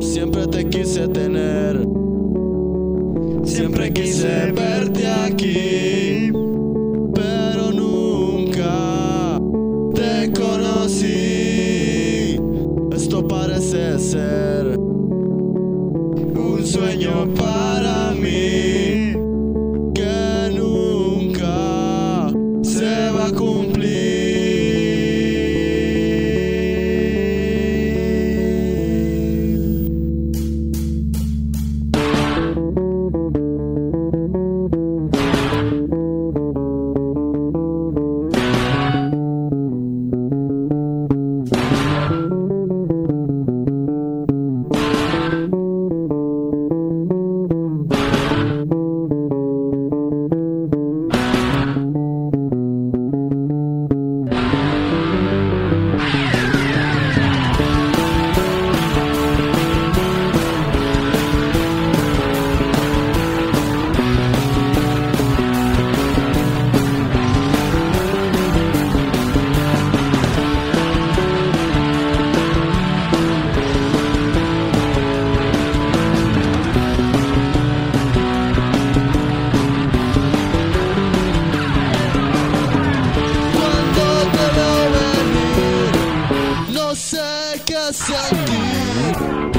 Siempre te quise tener. Siempre quise verte aquí. like a.